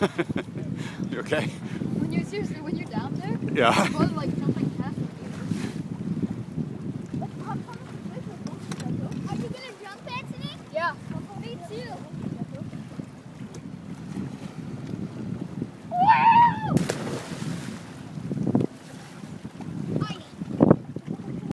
You okay? When you seriously, when you're down there, Yeah. you go like jumping past me. Are you gonna jump, Anthony? Yeah. Oh, me too.